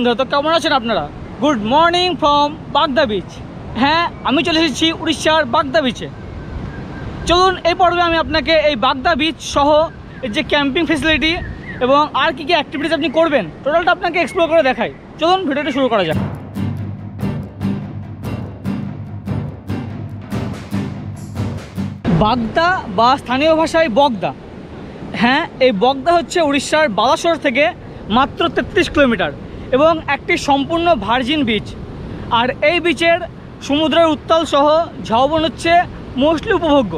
বন্ধুরা তো কেমন আছেন আপনারা? Good morning from Bagda beach হ্যাঁ আমি চলে এসেছি উড়িষ্যার বাগদা বিচে চলুন, এই পর্বে আমি আপনাকে এই বাগদা বিচ সহ যে ক্যাম্পিং ফেসিলিটি এবং আর কী কী অ্যাক্টিভিটিস আপনি করবেন টোটালটা আপনাকে এক্সপ্লোর করে দেখাই। চলুন, ভিডিওটা শুরু করা যাক। বাগদা বা স্থানীয় ভাষায় বগদা। হ্যাঁ এই বগদা হচ্ছে উড়িষ্যার বালাসোর থেকে মাত্র তেত্রিশ কিলোমিটার। এবং একটি সম্পূর্ণ ভার্জিন বিচ আর এই বিচের সমুদ্রের উত্তাল সহ ঝাউবন হচ্ছে মোস্টলি উপভোগ্য।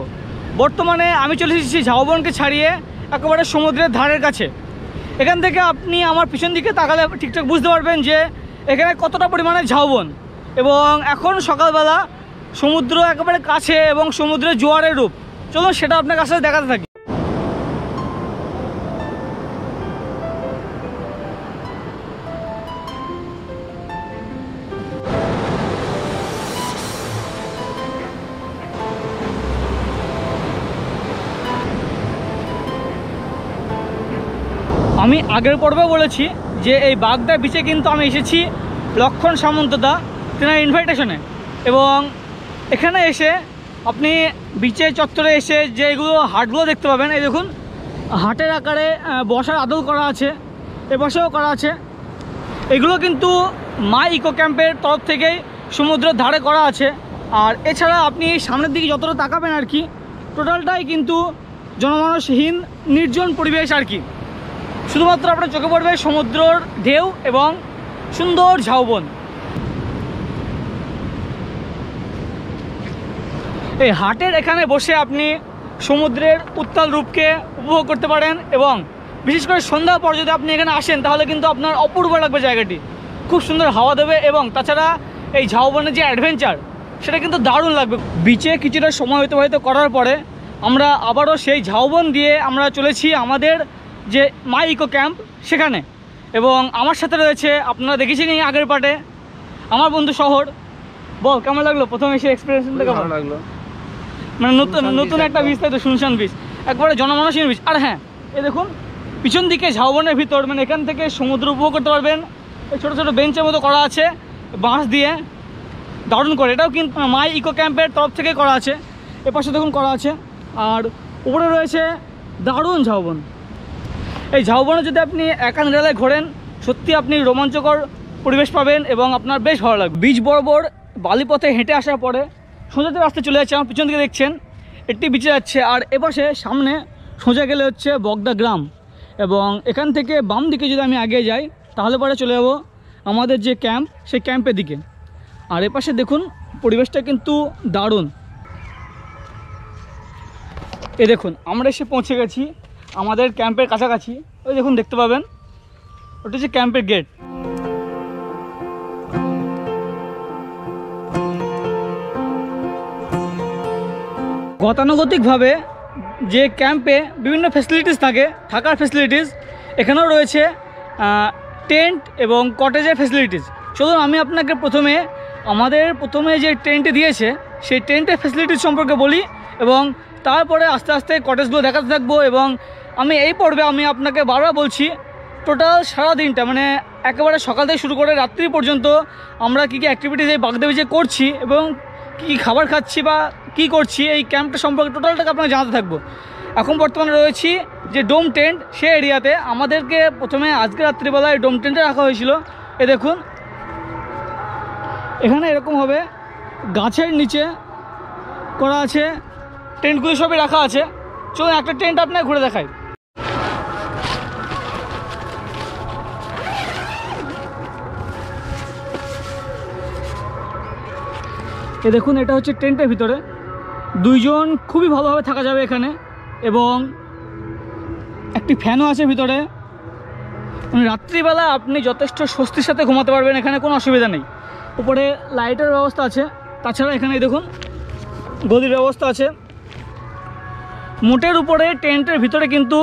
বর্তমানে আমি চলে এসেছি ঝাউবনকে ছাড়িয়ে একেবারে সমুদ্রের ধারের কাছে। এখান থেকে আপনি আমার পিছন দিকে তাকালে ঠিকঠাক বুঝতে পারবেন যে এখানে কতটা পরিমাণে ঝাউবন। এবং এখন সকালবেলা সমুদ্র একেবারে কাছে এবং সমুদ্রের জোয়ারের রূপ। চলুন সেটা আপনার কাছে দেখাতে থাকি। আমি আগের পর্বে বলেছি যে এই বাগদা বিচে কিন্তু আমি এসেছি লক্ষণ সামন্তদা তেনার ইনভাইটেশনে এবং এখানে এসে আপনি বিচে চত্বরে এসে যে এগুলো হাটগুলো দেখতে পাবেন, এই দেখুন, হাটের আকারে বসার আদল করা আছে, এ পাশেও করা আছে। এগুলো কিন্তু মা ইকো ক্যাম্পের তরফ থেকেই সমুদ্রের ধারে করা আছে। আর এছাড়া আপনি সামনের দিকে যতটা তাকাবেন আর কি টোটালটাই কিন্তু জনমানসহীন নির্জন পরিবেশ আর কি। শুধুমাত্র আপনার চোখে পড়বে সমুদ্রর ঢেউ এবং সুন্দর ঝাউবন। এই হাটের এখানে বসে আপনি সমুদ্রের উত্তাল রূপকে উপভোগ করতে পারেন এবং বিশেষ করে সন্ধ্যার পর যদি আপনি এখানে আসেন, তাহলে কিন্তু আপনার অপূর্ব লাগবে জায়গাটি। খুব সুন্দর হাওয়া দেবে এবং তাছাড়া এই ঝাউবনের যে অ্যাডভেঞ্চার সেটা কিন্তু দারুণ লাগবে। বিচে কিছুটা সময় অতিবাহিত করার পরে আমরা আবারও সেই ঝাউবন দিয়ে আমরা চলেছি আমাদের যে মাই ইকো ক্যাম্প সেখানে। এবং আমার সাথে রয়েছে আপনারা দেখেছেনই আগের পাটে আমার বন্ধু শহর। বল কেমন লাগল? প্রথম এসে এক্সপিরিয়েন্সটা কেমন? লাগল। মানে নতুন নতুন একটা। বীজ তাই তো? শুনশান বীজ একবারে জনমানসহীন বীজ আর হ্যাঁ এ দেখুন পিছন দিকে ঝাউবনের ভিতর মানে এখান থেকে সমুদ্র উপভোগ করতে পারবেন। ছোটো ছোটো বেঞ্চের মতো করা আছে বাঁশ দিয়ে। দারুণ করে। এটাও কিন্তু মাই ইকো ক্যাম্পের তরফ থেকে করা আছে। এপাশে দেখুন করা আছে। আর উপরে রয়েছে দারুণ ঝাউবন। এই ঝাউবনে যদি আপনি একা নিরালায় ঘোরেন, সত্যি আপনি রোমাঞ্চকর পরিবেশ পাবেন এবং আপনার বেশ ভালো লাগবে। বীজ বরাবর বালিপথে হেঁটে আসার পরে সোজাতে রাস্তা চলে যাচ্ছে, আমার পিছন দিকে দেখছেন, একটি বিচে যাচ্ছে, আর এপাশে সামনে সোজা গেলে হচ্ছে বগদা গ্রাম এবং এখান থেকে বাম দিকে যদি আমি আগে যাই, তাহলে পরে চলে যাব আমাদের যে ক্যাম্প, সেই ক্যাম্পের দিকে। আর এপাশে দেখুন, পরিবেশটা কিন্তু দারুণ। এ দেখুন, আমরা এসে পৌঁছে গেছি। আমাদের ক্যাম্পের কাছাকাছি, ওই দেখুন দেখতে পাবেন, ওটা হচ্ছে ক্যাম্পের গেট। গতানুগতিকভাবে যে ক্যাম্পে বিভিন্ন ফেসিলিটিস থাকে, থাকার ফেসিলিটিস এখানেও রয়েছে টেন্ট এবং কটেজের ফেসিলিটিস চলুন আমি আপনাকে প্রথমে, আমাদের প্রথমে যে টেন্টে দিয়েছে, সেই টেন্টের ফেসিলিটিস সম্পর্কে বলি এবং তারপরে আস্তে আস্তে কটেজগুলো দেখাতে থাকব এবং আমি এই পর্বে আমি আপনাকে বারবার বলছি টোটাল সারা দিনটা মানে একেবারে সকাল থেকে শুরু করে রাত্রি পর্যন্ত আমরা কী কী অ্যাক্টিভিটিস এই বাগদেবীজে করছি এবং কী খাবার খাচ্ছি বা কী করছি, এই ক্যাম্পটা সম্পর্কে টোটালটাকে আপনাকে জানাতে থাকব। এখন বর্তমানে রয়েছি যে ডোম টেন্ট, সে এরিয়াতে আমাদেরকে প্রথমে আজকে রাত্রিবেলায় ডোম টেন্টে রাখা হয়েছিল। এ দেখুন, এখানে এরকম হবে, গাছের নিচে করা আছে, টেন্টগুলো সবই রাখা আছে। চলুন একটা টেন্ট আপনাকে ঘুরে দেখাই। এ দেখুন, এটা হচ্ছে টেন্টের ভিতরে। দুইজন খুবই ভালোভাবে থাকা যাবে এখানে, এবং একটি ফ্যানও আছে ভিতরে। রাত্রিবেলা আপনি যথেষ্ট স্বস্তির সাথে ঘুমাতে পারবেন, এখানে কোনো অসুবিধা নেই। উপরে লাইটের ব্যবস্থা আছে, তাছাড়া এখানে দেখুন গদির ব্যবস্থা আছে। মোটের উপরে টেন্টের ভিতরে কিন্তু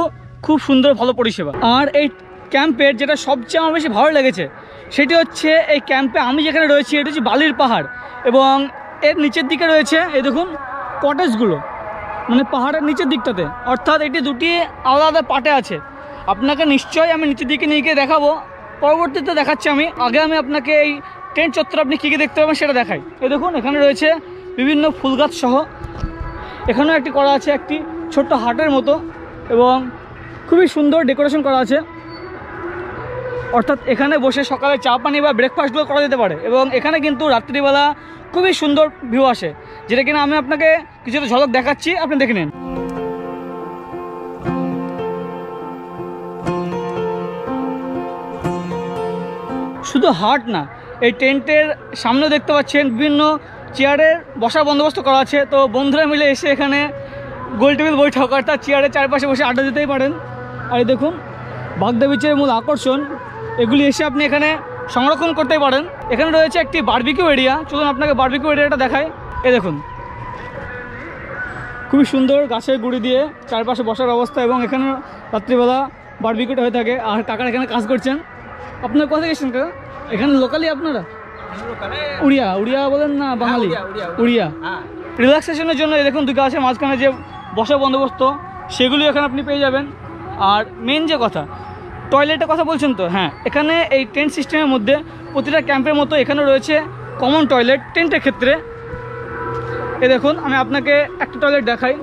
খুব সুন্দর ভালো পরিষেবা। আর এই ক্যাম্পের যেটা সবচেয়ে আমার বেশি ভালো লেগেছে, সেটি হচ্ছে এই ক্যাম্পে আমি যেখানে রয়েছি, এটি হচ্ছে বালির পাহাড়, এবং এর নিচের দিকে রয়েছে, এই দেখুন কটেজগুলো মানে পাহাড়ের নিচের দিকটাতে। অর্থাৎ এটি দুটি আলাদা পার্টে আছে। আপনাকে নিশ্চয়ই আমি নিচের দিকে নিয়ে গিয়ে দেখাবো। পরবর্তীতে দেখাচ্ছি আমি। আগে আমি আপনাকে এই টেন্ট চত্বর আপনি কী কী দেখতে পাবেন সেটা দেখাই। এই দেখুন, এখানে রয়েছে বিভিন্ন ফুল গাছ সহ। এখানেও একটি করা আছে একটি ছোট্ট হাটের মতো এবং খুবই সুন্দর ডেকোরেশন করা আছে। অর্থাৎ এখানে বসে সকালে চা পানি বা ব্রেকফাস্টগুলো করা যেতে পারে এবং এখানে কিন্তু রাত্রিবেলা খুবই সুন্দর ভিউ আসে। যেটা কিনা আমি আপনাকে কিছুটা ঝলক দেখাচ্ছি, আপনি দেখে নিন। শুধু হাট না, এই টেন্টের সামনেও দেখতে পাচ্ছেন বিভিন্ন চেয়ারের বসার বন্দোবস্ত করা আছে। তো বন্ধুরা মিলে এসে এখানে গোল টেবিল বৈঠক, অর্থাৎ চেয়ারের চারপাশে বসে আড্ডা দিতেই পারেন। আর দেখুন, বাগদা বিচের মূল আকর্ষণ। এগুলি এসে আপনি এখানে সংরক্ষণ করতেই পারেন। এখানে রয়েছে একটি বারবিকিউ এরিয়া চলুন আপনাকে বারবিকিউ এরিয়াটা দেখায় এ দেখুন। খুবই সুন্দর গাছের গুড়ি দিয়ে চারপাশে বসার অবস্থা এবং এখানে রাত্রিবেলা বারবিকিউটা হয়ে থাকে। আর কাকার এখানে কাজ করছেন। আপনার কোথা থেকে এসেছেন কাকা? এখানে লোকালি আপনারা? উড়িয়া। উড়িয়া বলেন না বাঙালি? উড়িয়া রিল্যাক্সেশনের জন্য এই দেখুন দুই গাছের মাঝখানে যে বসার বন্দোবস্ত সেগুলি এখানে আপনি পেয়ে যাবেন। আর মেন যে কথা টয়লেটের কথা বলছেন তো? হ্যাঁ এখানে এই টেন্ট সিস্টেমের মধ্যে প্রতিটা ক্যাম্পের মতো এখানে রয়েছে কমন টয়লেট টেন্টের ক্ষেত্রে। এ দেখুন, আমি আপনাকে একটা টয়লেট দেখাই।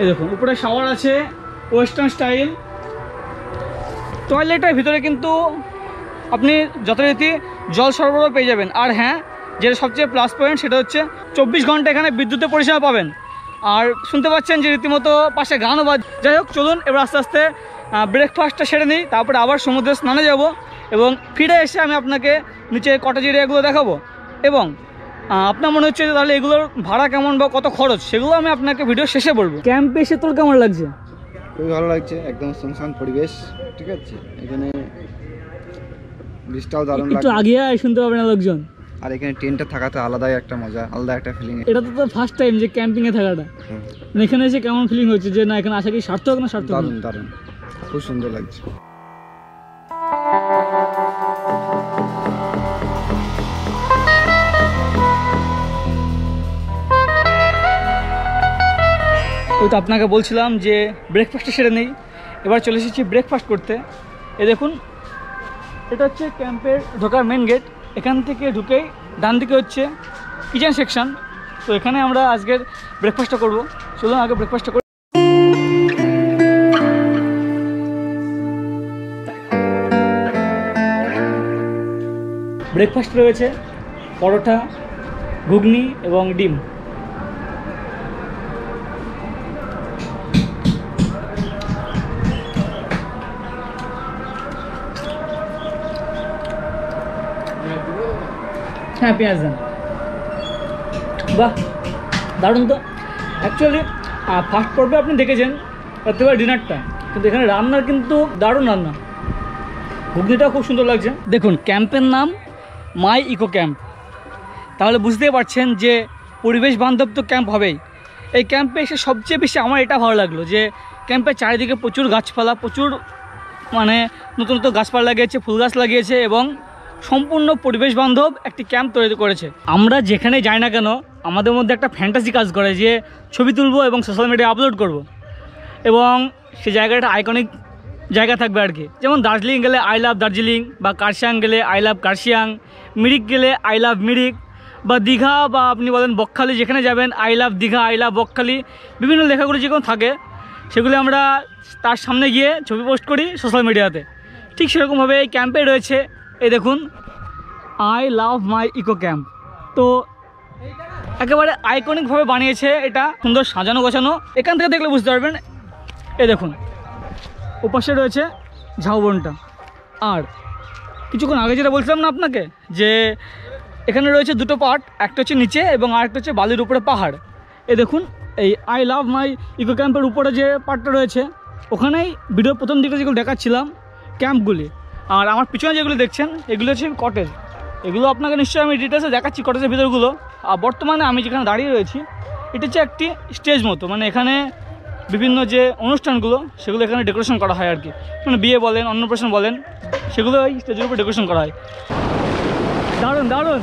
এ দেখুন, উপরে শাওয়ার আছে, ওয়েস্টার্ন স্টাইল। টয়লেটের ভিতরে কিন্তু আপনি যথারীতি জল সরবরাহ পেয়ে যাবেন। আর হ্যাঁ যেটা সবচেয়ে প্লাস পয়েন্ট সেটা হচ্ছে চব্বিশ ঘণ্টা এখানে বিদ্যুতের পরিষেবা পাবেন। আর শুনতে পাচ্ছেন যে রীতিমতো পাশে গানও বাজ যাই হোক চলুন এবার আস্তে আস্তে ব্রেকফাস্টটা সেরে নিই তারপরে আবার সমুদ্রে স্নানে যাব এবং ফিরে এসে আমি আপনাকে নিচে কটেজ এরিয়াগুলো দেখাবো। এবং আপনার মনে হচ্ছে যে তাহলে এগুলোর ভাড়া কেমন বা কত খরচ? সেগুলো আমি আপনাকে ভিডিও শেষে বলব। ক্যাম্পে এসে তোর কেমন লাগছে? খুবই ভালো লাগছে একদম শুনশান পরিবেশ ঠিক আছে? এখানে বৃষ্টিটাও দারুণ একটু লাগছে। আগে আয় শুনতে পাবে না লোকজন। আর এখানে টেন্টে থাকাতে আলাদাই একটা মজা আলাদা একটা ফিলিং এটা তো তোর ফার্স্ট টাইম যে ক্যাম্পিংয়ে থাকাটা। মানে এখানে এসে কেমন ফিলিং হচ্ছে যে না এখানে আসা কি সার্থক না সার্থক? দারুণ দারুণ। খুব সুন্দর লাগছে। ওই তো আপনাকে বলছিলাম যে ব্রেকফাস্টটা সেরে নেই। এবার চলে এসেছি ব্রেকফাস্ট করতে। এ দেখুন এটা হচ্ছে ক্যাম্পের ঢোকার মেন গেট এখান থেকে ঢুকেই ডান দিকে হচ্ছে কিচেন সেকশন। তো এখানে আমরা আজকের ব্রেকফাস্টটা করব। চলুন আগে ব্রেকফাস্টটা করি। ব্রেকফাস্ট রয়েছে, পরোটা, ঘুগনি এবং ডিম। হ্যাঁ পেঁয়াজ দেন। বাহ, দারুণ তো। অ্যাকচুয়ালি ফার্স্ট পর্বে আপনি দেখেছেন, রাত্রিবেলা ডিনারটা কিন্তু এখানে রান্নার কিন্তু দারুণ রান্না। ঘুগনিটাও খুব সুন্দর লাগছে। দেখুন, ক্যাম্পের নাম মাই ইকো ক্যাম্প। তাহলে বুঝতেই পারছেন যে পরিবেশ বান্ধব তো ক্যাম্প হবেই। এই ক্যাম্পে এসে সবচেয়ে বেশি আমার এটা ভালো লাগল যে ক্যাম্পের চারিদিকে প্রচুর গাছপালা, প্রচুর মানে নতুন নতুন গাছপালা লাগিয়েছে, ফুল গাছ লাগিয়েছে এবং সম্পূর্ণ পরিবেশ বান্ধব একটি ক্যাম্প তৈরি করেছে। আমরা যেখানে যাই না কেন, আমাদের মধ্যে একটা ফ্যান্টাসি কাজ করে যে ছবি তুলবো এবং সোশ্যাল মিডিয়া আপলোড করব। এবং সে জায়গাটা আইকনিক জায়গা থাকবে আর কি। যেমন দার্জিলিং গেলে আই লাভ দার্জিলিং বা কার্শিয়াং গেলে আই লাভ কার্শিয়াং, মিরিক গেলে আই লাভ মিরিক বা দীঘা বা আপনি বলেন বকখালি, যেখানে যাবেন I love Digha I love Bakkhali, বিভিন্ন লেখাগুলো যেগুলো থাকে, সেগুলো আমরা তার সামনে গিয়ে ছবি পোস্ট করি সোশ্যাল মিডিয়াতে ঠিক সেরকমভাবে এই ক্যাম্পে রয়েছে এই দেখুন I love my eco camp তো একেবারে আইকনিকভাবে বানিয়েছে এটা, সুন্দর সাজানো গোছানো। এখান থেকে দেখলে বুঝতে পারবেন। এই দেখুন, ওপাশে রয়েছে ঝাউবনটা। আর কিছুক্ষণ আগে যেটা বলছিলাম না আপনাকে, যে এখানে রয়েছে দুটো পার্ট একটা হচ্ছে নিচে এবং আরেকটা হচ্ছে বালির উপরে পাহাড়। এ দেখুন, এই আই লাভ মাই ইকো ক্যাম্পের উপরে যে পার্টটা রয়েছে, ওখানেই ভিডিওর প্রথম দিকে যেগুলো দেখাচ্ছিলাম ক্যাম্পগুলি আর আমার পিছনে যেগুলো দেখছেন, এগুলো হচ্ছে কটেজ এগুলো আপনাকে নিশ্চয়ই আমি ডিটেলসে দেখাচ্ছি কটেজের ভিতরগুলো। আর বর্তমানে আমি যেখানে দাঁড়িয়ে রয়েছি, এটা হচ্ছে একটি স্টেজ মতো। মানে এখানে বিভিন্ন যে অনুষ্ঠানগুলো, সেগুলো এখানে ডেকোরেশন করা হয় আর কি মানে বিয়ে বলেন, অন্নপ্রাশন বলেন, সেগুলো এই স্টেজের উপর ডেকোরেশন করা হয়। দারুণ দারুণ!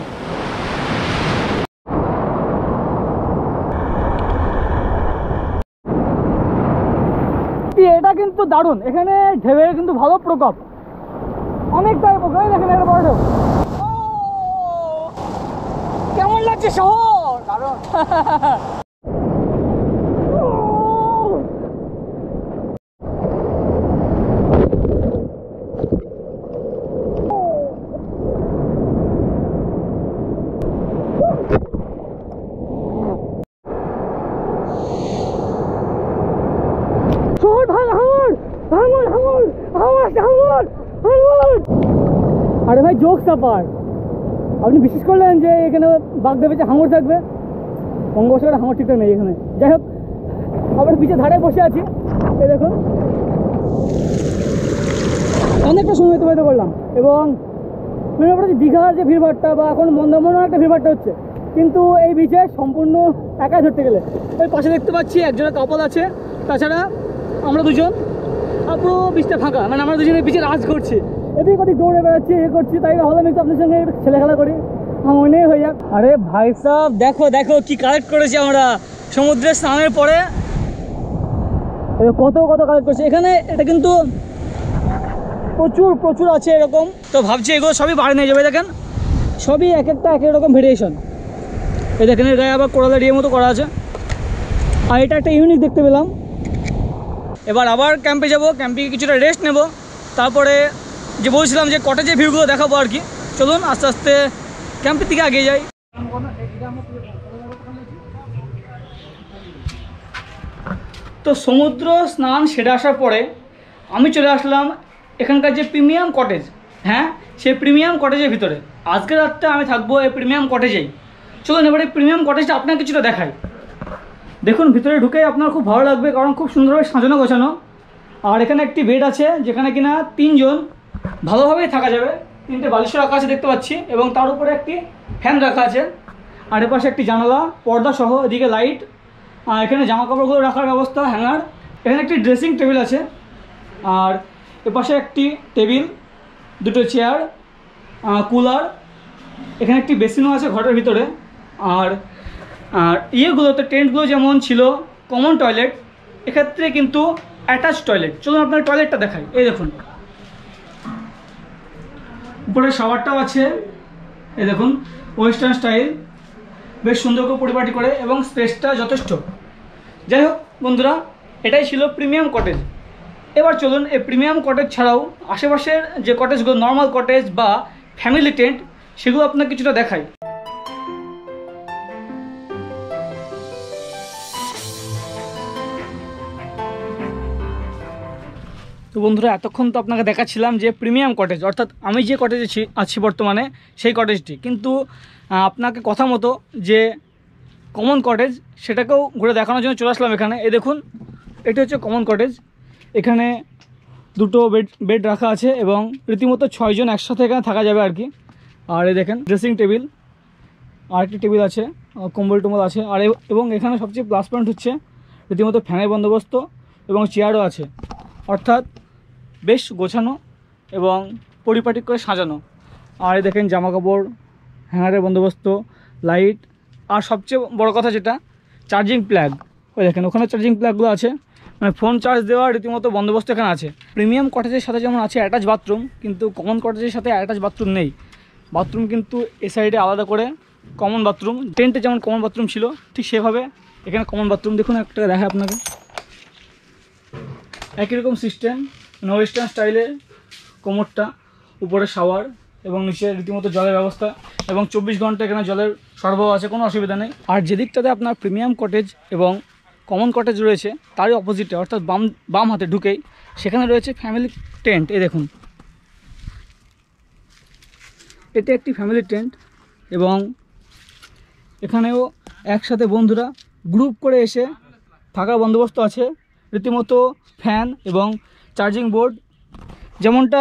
এটা কিন্তু দারুণ। এখানে ঢেউয়ের কিন্তু ভালো প্রকোপ। অনেকটাই প্রকোপ এই দেখেন এটা বড় কেমন লাগছে শহর? দারুণ শহর ভাঙ হাঙর ভাঙর হাঙর হাঙর হাঙর হাঙর আরে ভাই জোক সাপার আপনি বিশ্বাস করলেন যে এখানে বাগদা বেঁচে হাঙর থাকবে? বঙ্গোপসাগরে হাঙর ঠিকঠাক নেই এখানে। যাই হোক, আবার পিছে ধারে বসে আছি। এই দেখুন। অনেকটা সময় অতিবাহিত করলাম। এবং যে দীঘার যে ভিড়ভাড়টা বা এখন মন্দারমোহনের একটা ভিড়ভাড়টা হচ্ছে। কিন্তু এই বিচে সম্পূর্ণ একাই ধরতে গেলে। ওই পাশে দেখতে পাচ্ছি একজনের কাপল আছে। তাছাড়া আমরা দুজন। আর পুরো বিচটা ফাঁকা। মানে আমরা দুজনে বিচে রাজ করছি। এদিক ওদিক দৌড়ে বেড়াচ্ছি, এ করছি, তাই ভাবলাম একটু আপনার সঙ্গে ছেলে খেলা করি। মনে হয়ে যাক। আরে ভাই সাহ দেখো দেখো কি কালেক্ট করেছি আমরা। সমুদ্রের স্নানের পরে। কত কত কালেক্ট করেছি? এখানে এটা কিন্তু প্রচুর প্রচুর আছে এরকম। তো ভাবছি এগুলো সবই বাড়ি নিয়ে যাবে, দেখেন। সবই এক একটা এক এক রকম ভেরিয়েশন এই দেখেন, এর গায়ে আবার কোরালের ইয়ে মতো করা আছে। আর এটা একটা ইউনিক দেখতে পেলাম। এবার আবার ক্যাম্পে যাব ক্যাম্পে কিছুটা রেস্ট নেব। তারপরে যে বলছিলাম যে কটেজের ভিউগুলো দেখাবো আর কি, চলুন আস্তে আস্তে ক্যাম্পের দিকে এগিয়ে যাই। তো সমুদ্র স্নান সেরে আসার পরে আমি চলে আসলাম এখানকার যে প্রিমিয়াম কটেজ হ্যাঁ সেই প্রিমিয়াম কটেজের ভিতরে। আজকে রাতটা আমি থাকব এই প্রিমিয়াম কটেজেই চলুন এবারে প্রিমিয়াম কটেজটা আপনাকে কিছুটা দেখাই। দেখুন, ভিতরে ঢুকে আপনার খুব ভালো লাগবে, কারণ খুব সুন্দরভাবে সাজানো গোছানো। আর এখানে একটি বেড আছে, যেখানে কিনা তিনজন ভালোভাবেই থাকা যাবে। তিনটে বালিশ রাখা আছে দেখতে পাচ্ছি, এবং তার উপরে একটি ফ্যান রাখা আছে। আর এপাশে একটি জানালা, পর্দা সহ, এদিকে লাইট আর এখানে জামা কাপড়গুলো রাখার ব্যবস্থা, হ্যাঙ্গার, এখানে একটি ড্রেসিং টেবিল আছে। আর এপাশে একটি টেবিল, দুটো চেয়ার কুলার, এখানে একটি বেসিনও আছে ঘরের ভিতরে। আর আর ইয়েগুলোতে টেন্টগুলো যেমন ছিল, কমন টয়লেট, এক্ষেত্রে কিন্তু অ্যাটাচ টয়লেট। চলুন আপনার টয়লেটটা দেখাই। এই দেখুন। উপরে শাওয়ারটাও আছে। এই দেখুন ওয়েস্টার্ন স্টাইল বেশ সুন্দর করে পরিপাটি করে এবং স্পেসটা যথেষ্ট। যাই হোক, বন্ধুরা, এটাই ছিল প্রিমিয়াম কটেজ এবার চলুন, এই প্রিমিয়াম কটেজ ছাড়াও আশেপাশের যে কটেজগুলো নর্মাল কটেজ বা ফ্যামিলি টেন্ট সেগুলো আপনাকে কিছুটা দেখাই। তো বন্ধুরা, এতক্ষণ তো আপনাকে দেখাচ্ছিলাম যে প্রিমিয়াম কটেজ অর্থাৎ আমি যে কটেজে আছি বর্তমানে সেই কটেজটি কিন্তু আপনাকে কথা মতো যে কমন কটেজ সেটাকেও ঘুরে দেখানোর জন্য চলে আসলাম এখানে। এই দেখুন, এটি হচ্ছে কমন কটেজ এখানে দুটো বেড বেড রাখা আছে এবং রীতিমতো ছয়জন একসাথে এখানে থাকা যাবে আর কি। আর এই দেখেন ড্রেসিং টেবিল আর একটি টেবিল আছে কম্বল টম্বল আছে। আর এবং এখানে সবচেয়ে প্লাস পয়েন্ট হচ্ছে, রীতিমতো ফ্যানের বন্দোবস্ত এবং চেয়ারও আছে। অর্থাৎ বেশ গোছানো এবং পরিপাটি করে সাজানো। আর দেখেন জামা কাপড় হ্যাঙ্গারের বন্দোবস্ত, লাইট, আর সবচেয়ে বড় কথা যেটা চার্জিং প্ল্যাগ ওই দেখেন, ওখানে চার্জিং প্ল্যাগগুলো আছে। মানে ফোন চার্জ দেওয়ার রীতিমতো বন্দোবস্ত এখানে আছে। প্রিমিয়াম কটেজের সাথে যেমন আছে অ্যাটাচ বাথরুম কিন্তু কমন কটেজের সাথে অ্যাটাচ বাথরুম নেই। বাথরুম কিন্তু এ সাইডে আলাদা করে কমন বাথরুম টেন্টে যেমন কমন বাথরুম ছিল, ঠিক সেভাবে এখানে কমন বাথরুম দেখুন, একটা দেখায় আপনাকে। একই রকম সিস্টেম ওয়েস্টার্ন স্টাইলে কোমরটা, উপরে শাওয়ার এবং নিচে রীতিমতো জলের ব্যবস্থা এবং চব্বিশ ঘণ্টা এখানে জলের সরবরাহ আছে, কোনো অসুবিধা নেই। আর যেদিকটাতে আপনার প্রিমিয়াম কটেজ এবং কমন কটেজ রয়েছে, তারই অপোজিটে অর্থাৎ বাম বাম হাতে ঢুকেই, সেখানে রয়েছে ফ্যামিলি টেন্ট এই দেখুন। এটা একটি ফ্যামিলি টেন্ট এবং এখানেও একসাথে বন্ধুরা গ্রুপ করে এসে থাকার বন্দোবস্ত আছে। রীতিমতো ফ্যান এবং চার্জিং বোর্ড যেমনটা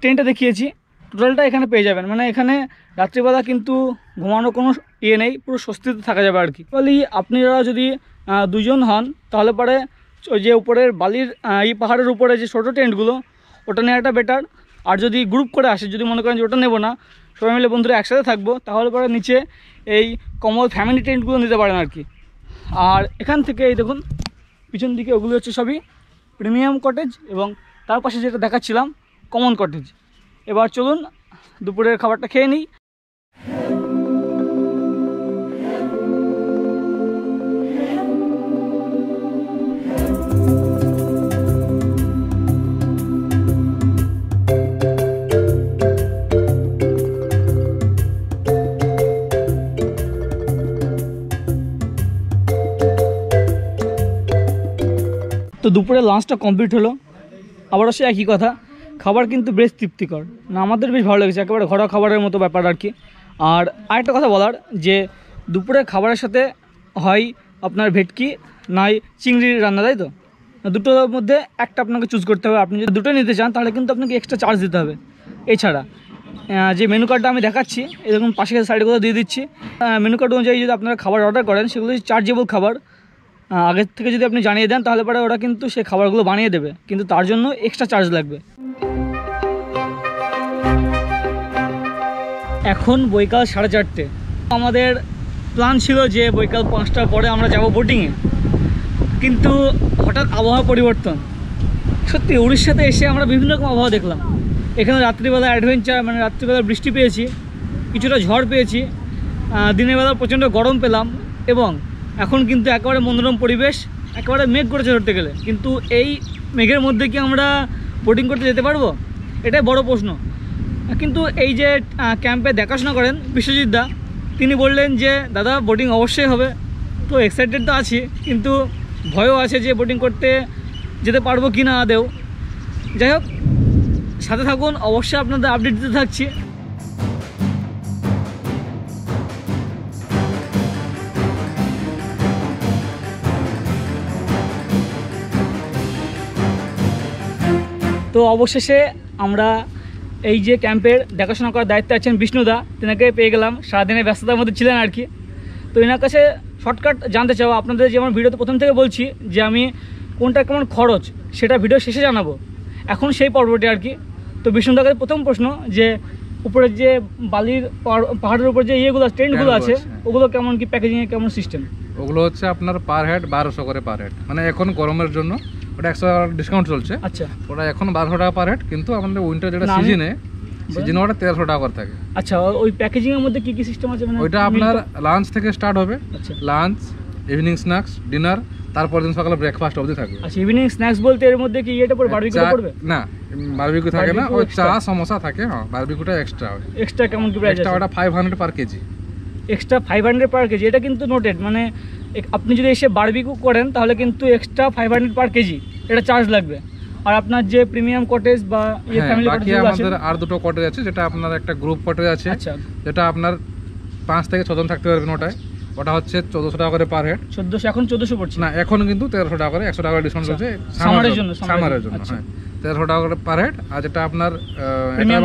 ট্রেনটা দেখিয়েছি টোটালটা এখানে পেয়ে যাবেন। মানে এখানে রাত্রিবেলা কিন্তু ঘুমানোর কোনো ইয়ে নেই, পুরো স্বস্তিতে থাকা যাবে আর কি। বলি আপনারা যদি দুজন হন, তাহলে পরে ওই যে উপরের বালির এই পাহাড়ের উপরে যে ছোটো টেন্টগুলো ওটা নেওয়াটা বেটার আর যদি গ্রুপ করে আসে, যদি মনে করেন যে ওটা নেব না, সবাই মিলে বন্ধুরা একসাথে থাকব, তাহলে পরে নিচে এই কমল ফ্যামিলি টেন্টগুলো নিতে পারেন আর কি। আর এখান থেকে এই দেখুন, পিছন দিকে ওগুলো হচ্ছে সবই প্রিমিয়াম কটেজ এবং তার পাশে যেটা দেখাচ্ছিলাম কমন কটেজ এবার চলুন দুপুরের খাবারটা খেয়ে নিই। তো দুপুরে লাঞ্চটা কমপ্লিট হলো। আবারও সে একই কথা, খাবার কিন্তু বেশ তৃপ্তিকর। না, আমাদের বেশ ভালো লেগেছে, একেবারে ঘরোয়া খাবারের মতো ব্যাপার আর কি। আর আরেকটা কথা বলার, যে দুপুরের খাবারের সাথে হয় আপনার ভেটকি নয় চিংড়ির রান্না, তাই তো? দুটোর মধ্যে একটা আপনাকে চুজ করতে হবে। আপনি যদি দুটো নিতে চান, তাহলে কিন্তু আপনাকে এক্সট্রা চার্জ দিতে হবে। এছাড়া যে মেনু কার্ডটা আমি দেখাচ্ছি, এরকম পাশে সাইডে কোথাও দিয়ে দিচ্ছি। মেনু কার্ড অনুযায়ী যদি আপনারা খাবার অর্ডার করেন, সেগুলো চার্জেবল খাবার। আগের থেকে যদি আপনি জানিয়ে দেন, তাহলে পরে ওরা কিন্তু সেই খাবারগুলো বানিয়ে দেবে। কিন্তু তার জন্য এক্সট্রা চার্জ লাগবে। এখন বৈকাল সাড়ে চারটে। আমাদের প্ল্যান ছিল যে বৈকাল পাঁচটার পরে আমরা যাব বোটিংয়ে কিন্তু হঠাৎ আবহাওয়া পরিবর্তন। সত্যি, উড়িষ্যাতে এসে আমরা বিভিন্ন রকম আবহাওয়া দেখলাম। এখানে রাত্রিবেলা অ্যাডভেঞ্চার মানে রাত্রিবেলা বৃষ্টি পেয়েছি, কিছুটা ঝড় পেয়েছি দিনের বেলা প্রচণ্ড গরম পেলাম এবং এখন কিন্তু একেবারে মনোরম পরিবেশ, একেবারে মেঘ করেছে ধরতে গেলে। কিন্তু এই মেঘের মধ্যে কি আমরা বোটিং করতে যেতে পারব? এটাই বড় প্রশ্ন। কিন্তু এই যে ক্যাম্পে দেখাশোনা করেন বিশ্বজিৎ দা, তিনি বললেন যে, দাদা বোটিং অবশ্যই হবে। তো এক্সাইটেড তো আছি, কিন্তু ভয়ও আছে যে বোটিং করতে যেতে পারব কি না আদেও যাই হোক, সাথে থাকুন, অবশ্যই আপনাদের আপডেট দিতে থাকছি। তো অবশেষে আমরা এই যে ক্যাম্পের দেখাশোনা করার দায়িত্বে আছেন বিষ্ণুদা তেনাকে পেয়ে গেলাম। সারাদিনের ব্যস্ততার মধ্যে ছিলেন আর কি। তো এনার কাছে শর্টকাট জানতে চাও আপনাদের যেমন ভিডিওতে প্রথম থেকে বলছি যে আমি কোনটা কেমন খরচ সেটা ভিডিও শেষে জানাব। এখন সেই পর্বটি আর কি। তো বিষ্ণুদার কাছে প্রথম প্রশ্ন যে উপরের যে বালির পাহাড়- পাহাড়ের উপর যে ইয়েগুলো আছে টেন্টগুলো আছে আছে, হ্যাঁ। ওগুলো কেমন কি প্যাকেজিংয়ে কেমন সিস্টেম ওগুলো হচ্ছে আপনার পার হেড বারোশো করে পার হেড মানে এখন গরমের জন্য ওটা একশো ডিসকাউন্ট চলছে। আচ্ছা। ওটা এখন বারোশো টাকা পার হেড কিন্তু আমাদের উইন্টার যেটা সিজনে সিজনে ওটা তেরোশো টাকা করে থাকে। আচ্ছা ওই প্যাকেজিংয়ের মধ্যে কি কি সিস্টেম আছে মানে ওইটা আপনার লাঞ্চ থেকে স্টার্ট হবে। আচ্ছা। লাঞ্চ ইভিনিং স্ন্যাক্স ডিনার তারপর দিন সকালে ব্রেকফাস্ট অবধি থাকবে। আচ্ছা ইভিনিং স্ন্যাক্স বলতে এর মধ্যে কি ইয়েটা পড়বে? বারবিকিউটা চা- পড়বে? না বারবিকিউ থাকে না ওই চা। সমোসা থাকে হ্যাঁ বারবিকিউটা এক্সট্রা হয়। এক্সট্রা কেমন কি প্রাইস এক্সট্রা ওটা five hundred per KG extra five hundred per KG এটা কিন্তু নোটেড মানে আপনি যদি এসে বারবিকিউ করেন তাহলে কিন্তু extra five hundred per KG. এটা চার্জ লাগবে। আর আপনার যে প্রিমিয়াম কটেজ বা ইয়ে ফ্যামিলি কটেজ আমাদের আর দুটো কটেজ আছে যেটা আপনার একটা গ্রুপ কটেজ আছে আচ্ছা। যেটা আপনার পাঁচ থেকে ছজন থাকতে পারবেন ওটায়। ওটা হচ্ছে চোদ্দোশো টাকা করে পার হেড চোদ্দোশো এখন চোদ্দোশো পড়ছে। না এখন কিন্তু তেরোশো টাকা করে একশো টাকা ডিসকাউন্ট। চলছে Summer-এর জন্য, সামারের জন্য, আচ্ছা। হ্যাঁ। তেরোশো টাকা করে পার হেড আর যেটা আপনার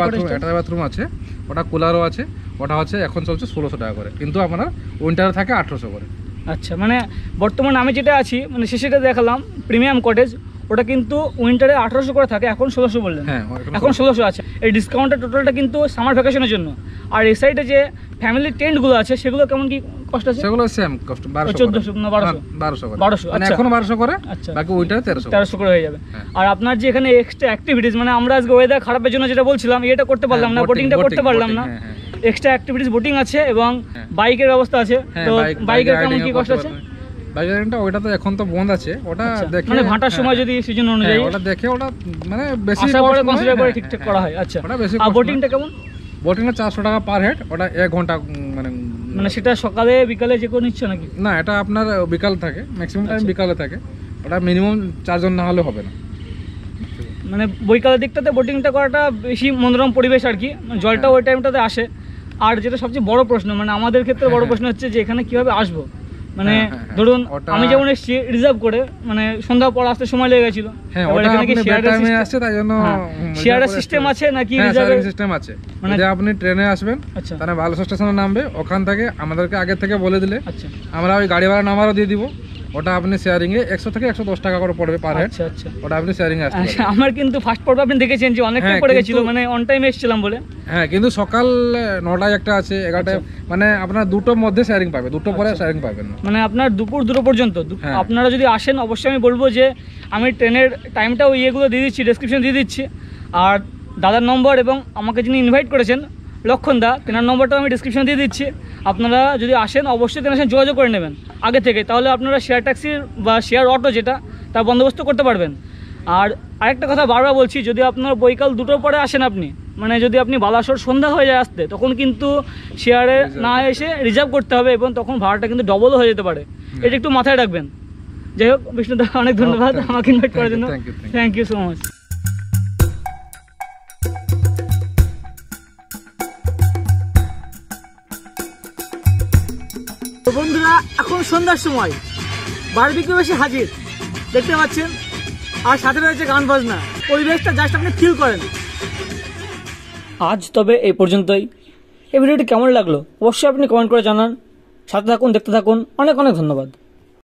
বাথরুম বাথরুম আছে ওটা কুলারও আছে ওটা হচ্ছে এখন চলছে ষোলোশো টাকা করে। কিন্তু আপনার উইন্টারে থাকে আঠেরোশো করে। আচ্ছা মানে বর্তমানে আমি যেটা আছি মানে শেষেটা দেখালাম প্রিমিয়াম কটেজ ওটা কিন্তু উইন্টারে আঠারোশো করে থাকে এখন ষোলোশো বললেন। হ্যাঁ এখন ষোলোশো। আছে। এই ডিসকাউন্টের টোটালটা কিন্তু সামার ভ্যাকেশনের জন্য। আর এই সাইডে যে ফ্যামিলি টেন্টগুলো আছে সেগুলো কেমন কি কষ্ট আছে? সেগুলো সেম কষ্ট বারোশো চোদ্দোশো না বারোশো? বারোশো করে। 1200, মানে আচ্ছা। এখন বারোশো করে আচ্ছা। বাকি উইন্টারে তেরোশো তেরোশো করে হয়ে যাবে। হ্যাঁ। আর আপনার যে এখানে এক্সট্রা অ্যাক্টিভিটিস মানে আমরা আজকে ওয়েদার খারাপের জন্য যেটা বলছিলাম এটা করতে পারলাম না হ্যাঁ, বোটিংটা করতে পারলাম না। হ্যাঁ, হ্যাঁ। এক্সট্রা অ্যাক্টিভিটিস বোটিং আছে এবং হ্যাঁ। বাইকের ব্যবস্থা আছে। হ্যাঁ, তো বাইকের কেমন কি কষ্ট আছে? পারবে। বাইক ওইটা তো এখন তো বন্ধ আছে। ওটা আচ্ছা, দেখে মানে ভাটার হ্যাঁ, সময় যদি সিজন অনুযায়ী ওটা দেখে ওটা মানে বেশি পরে কনসিডার করে ঠিকঠাক করা হয়। আচ্ছা। ওটা বেশি আর বোটিংটা কেমন? বোটিংটা চারশো টাকা পার হেড ওটা এক ঘণ্টা মানে মানে সেটা সকালে বিকালে যে কেউ নিচ্ছে নাকি? না এটা আপনার বিকাল থাকে। ম্যাক্সিমাম টাইম আচ্ছা। বিকালে থাকে। ওটা মিনিমাম চারজন না হলে হবে না। মানে বৈকালের দিকটাতে বোটিংটা করাটা বেশি মনোরম পরিবেশ আর কি। মানে জলটা। ওই টাইমটাতে আসে। আর যেটা সবচেয়ে বড় প্রশ্ন মানে আমাদের ক্ষেত্রে বড় হ্যাঁ, প্রশ্ন হচ্ছে যে এখানে কীভাবে আসব? মানে হ্যাঁ, হ্যাঁ, হ্যাঁ। ধরুন আমি যেমন এসেছি রিজার্ভ করে মানে সন্ধ্যা পর আসতে সময় লেগে গেছিল। হ্যাঁ শেয়ারের হ্যাঁ, সিস্টেম আছে নাকি হ্যাঁ রিজার্ভের সিস্টেম আছে। মানে- আপনি ট্রেনে আসবেন আচ্ছা। তাহলে বালেশ্বর স্টেশনে নামবে ওখান থেকে আমাদেরকে আগে থেকে বলে দিলে। আচ্ছা। আমরা ওই গাড়ি ভাড়া নাম্বারও দিয়ে দিব। ওটা আপনি শেয়ারিং এ একশো থেকে একশো দশ টাকা করে পড়বে পার হেড আচ্ছা আচ্ছা। ওটা আপনি শেয়ারিং এ আসতে আচ্ছা, আমার কিন্তু ফার্স্ট পর্ব আপনি দেখেছেন যে অনেকটা হ্যাঁ, পড়ে গেছিল মানে অন টাইম এসেছিলাম বলে। হ্যাঁ কিন্তু সকাল নটায় একটা আছে এগারোটায় মানে আপনার দুটোর মধ্যে শেয়ারিং পাবে দুটো পরে শেয়ারিং পাবেন না। মানে আপনার দুপুর দুটো পর্যন্ত। হ্যাঁ। আপনারা যদি আসেন অবশ্যই আমি বলব যে আমি ট্রেনের টাইমটাও ইয়েগুলো দিয়ে দিচ্ছি ডেসক্রিপশন দিয়ে দিচ্ছি। আর দাদার নম্বর এবং আমাকে যিনি ইনভাইট করেছেন লক্ষণ দা তেনার নম্বরটাও আমি ডিসক্রিপশন দিয়ে দিচ্ছি। আপনারা যদি আসেন অবশ্যই তেনার সাথে যোগাযোগ করে নেবেন আগে থেকে। তাহলে আপনারা শেয়ার ট্যাক্সির বা শেয়ার অটো যেটা তার বন্দোবস্ত করতে পারবেন। আর আরেকটা কথা বারবার বলছি যদি আপনার বৈকাল দুটোর পরে আসেন আপনি মানে যদি আপনি বালাসর সন্ধ্যা হয়ে যায় আসতে তখন কিন্তু শেয়ারে না এসে রিজার্ভ করতে হবে এবং তখন ভাড়াটা কিন্তু ডবলও হয়ে যেতে পারে। এটা একটু মাথায় রাখবেন। যাই হোক বিষ্ণুদা অনেক ধন্যবাদ। আমাকে ইনভাইট করার জন্য. থ্যাংক ইউ সো মাচ সন্ধ্যার সময়। বারবিকিউ বেশি হাজির। দেখতে পাচ্ছেন? আর সাথে রয়েছে গান বাজনা। পরিবেশটা জাস্ট আপনি ফিল করেন। আজ তবে এই পর্যন্তই। এই ভিডিওটি কেমন লাগল? অবশ্যই আপনি কমেন্ট করে জানান। সাথে থাকুন, দেখতে থাকুন। অনেক অনেক ধন্যবাদ।